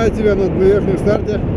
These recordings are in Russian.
Наблюдаю тебя на верхнем старте.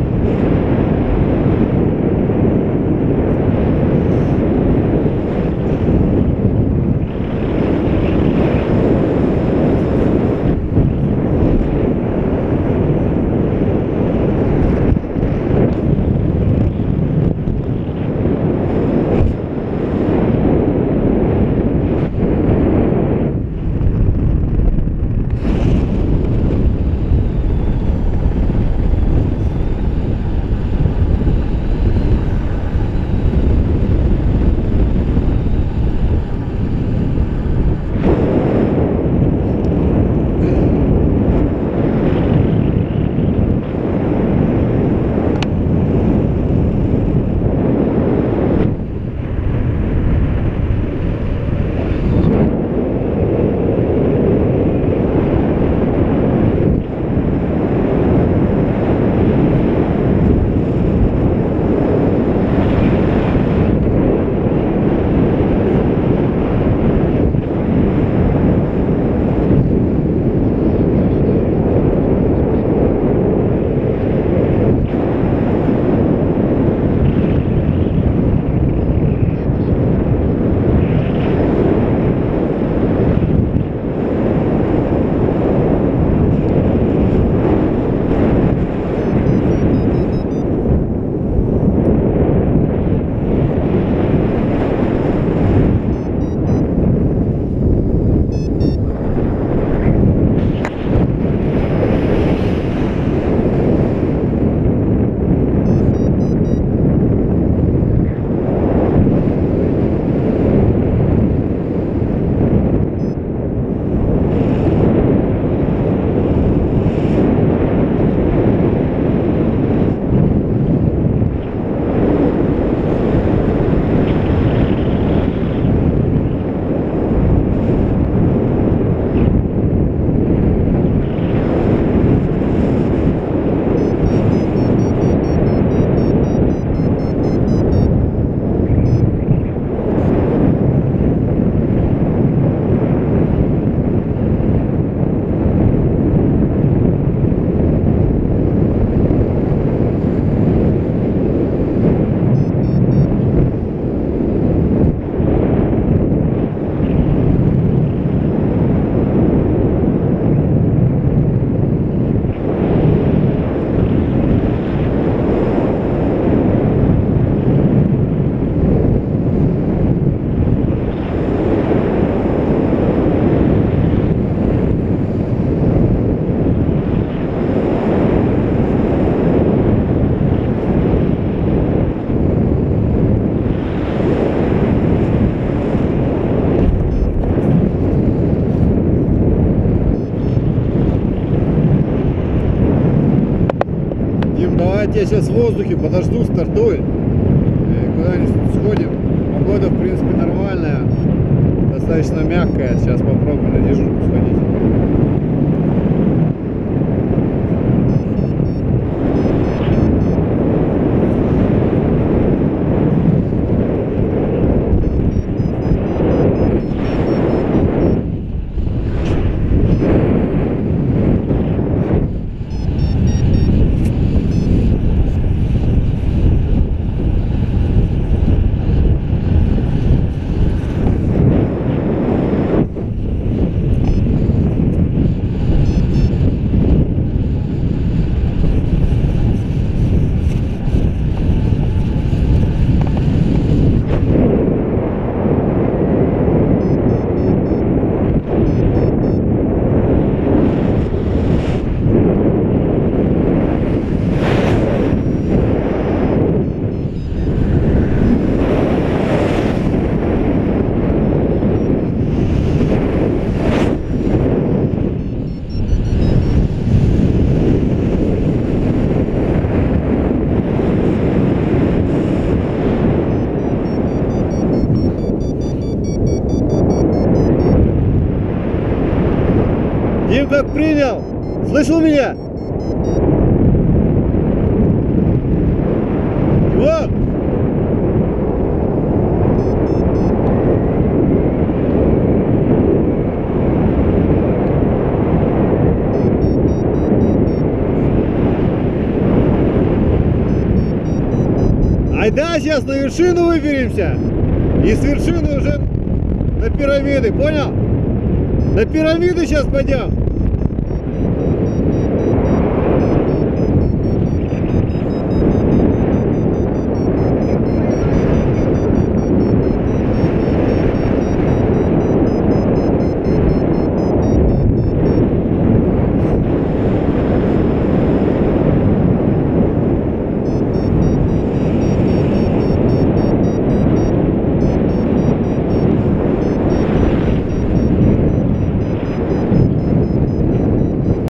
Я сейчас в воздухе подожду, стартуй. Э, Куда-нибудь сходим. Погода, в принципе, нормальная. Достаточно мягкая. Сейчас попробую на дежурку сходить. МК принял! Слышал меня? Вот! Айда сейчас на вершину выберемся и с вершины уже на пирамиды, понял? На пирамиды сейчас пойдем.